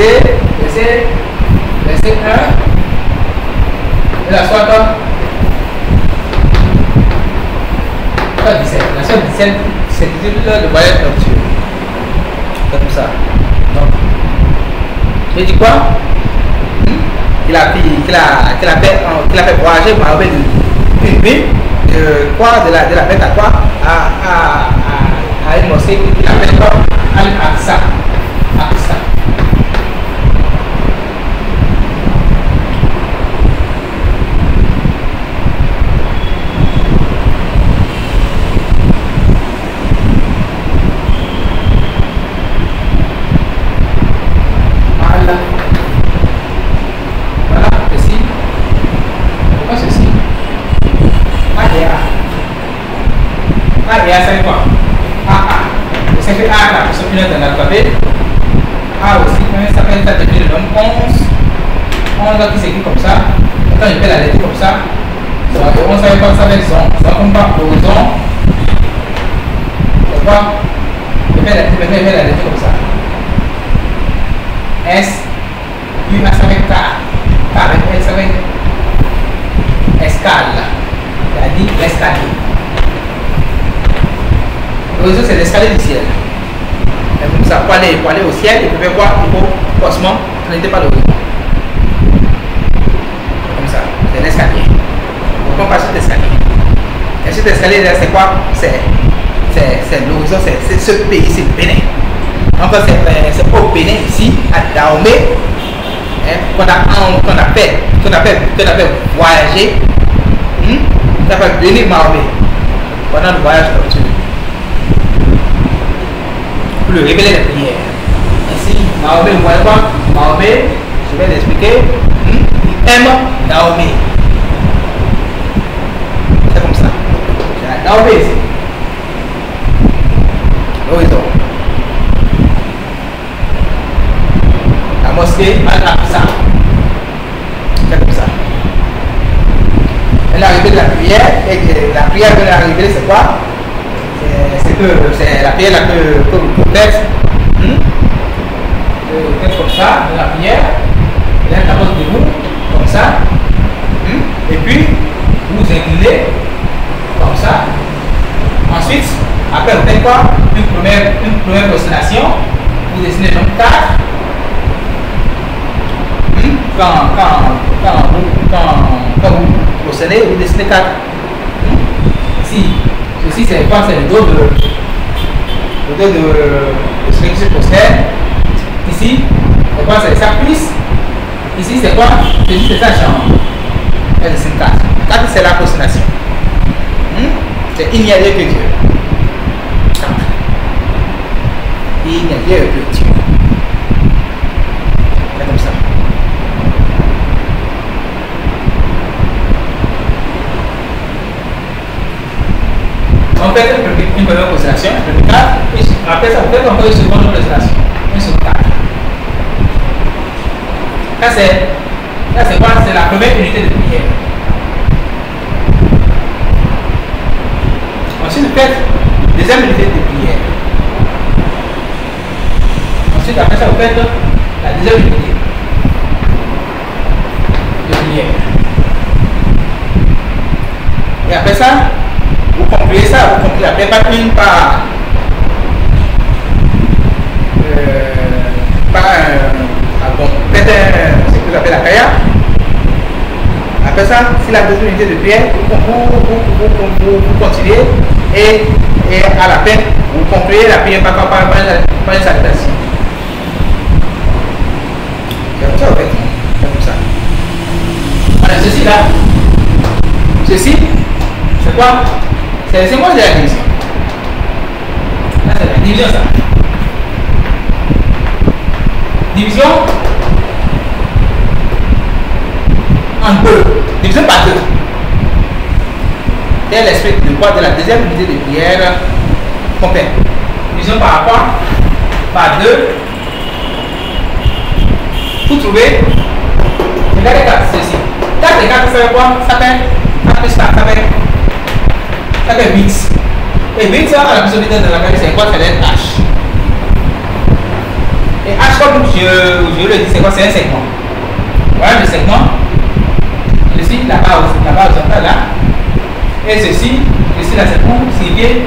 verset, verset, verset 1. Et la pas 17. La soirée 17, c'est le voyage nocturne. Comme ça. Donc, je dis quoi? Hmm? qu'il a, qu'il a, qu'il a, fait, qu'il a fait voyager Mahomet de une de quoi? De la, de la à quoi? À, à, à, à une mosquée qu'il appelle quoi? Al-Aqsa. Aqsa. Voilà. Voilà, ceci. Pourquoi ceci ADA. ADA, ça veut quoi AA. Ça fait Pilote de l'alphabet. A aussi, ça fait ça devient le nombre 11. 11 là qui s'écrit comme ça. Quand je fais la lettre comme ça, ça va de 11 ça pas ça avec son. Ça comme pas horizon. D'accord Je fais la je fais la lettre comme ça. S, U, ça avec K. K avec S avec escale. C'est-à-dire l'escalier. L'horizon, c'est l'escalier du ciel. Ça, pour aller, pour aller au ciel, il faut faire quoi Il faut forcément, ce n'était pas l'horizon. Comme ça, c'est l'escalier. Donc on passe sur l'escalier. Et cet escalier là, c'est quoi? C'est c'est l'horizon, c'est ce pays, c'est le Bénin. Donc c'est au Bénin ici, à Dahomey, hein, qu'on a, qu'on a fait, qu'on a fait, qu'on a fait voyager, hmm, qu'on a fait venir Mahomet pendant le voyage. Pour le révéler les prières. Ainsi, Mahomet, vous voyez quoi? Mahomet, je vais l'expliquer, hmm, il aime Dahomey. C'est comme ça. À Dahomey ici. L'horizon. La mosquée Al-Aqsa. C'est comme ça. Et l'arrivée de la prière, et la prière de l'arrivée, c'est quoi? C'est que c'est la là que, vous faites. Hmm? Comme ça, de la. Et là, d'abord de vous, comme ça. Hmm? Et puis, vous inclinez, comme ça. Ensuite, après, vous faites quoi? Une première, une première constellation. Vous dessinez nombre 4 quand, quand, quand, vous, quand, quand vous procédez, vous dessinez 4. Ici, c'est quoi C'est le dos de, le dos de, de ce qui se possède. Ici, c'est quoi C'est sa cuisse. Ici, c'est quoi? C'est sa chambre. Elle dessine 4. 4, c'est la constellation. C'est il n'y a Dieu que Dieu. Il n'y a Dieu que Dieu. C'est comme ça. On fait une première constellation, une première et après ça, on fait encore une seconde constellation, une seconde carte. Ça c'est, ça c'est quoi C'est la première unité de prière. Ensuite, vous faites deuxième unité de prière. Ensuite, après ça, vous faites la deuxième unité de prière. Et après ça, concluez ça, vous après pas une par, euh, par un, ah bon, faites un, ce que appelez la kaya. Après ça, si la deuxième unité de prière, vous, vous, vous, continuez et, et à la fin, vous concluez la prière par, par, par, par une salutation. C'est comme ça, en fait. C'est comme ça. Voilà, ceci là, ceci, c'est quoi? C'est le symbole de la division. Là, c'est la division, ça. Division en deux. Division par deux. C'est l'esprit de quoi? De la deuxième unité de prière complète. Division par quoi? Par deux. Vous trouvez? Regardez là, ceci. 4 et 4, ça fait quoi? Ça fait 4 plus 4, ça fait ça fait 8. Et 8, ça, la possibilité de la c'est quoi C'est l'être H. Et H comme je le dis, c'est quoi? C'est un segment. Voilà le segment. Ici, la barre, la barre horizontale là. Et ceci, ici, là, c'est pour signifier,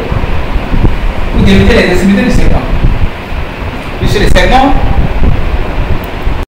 pour délimiter les extrémités du segment. Puis sur le segment,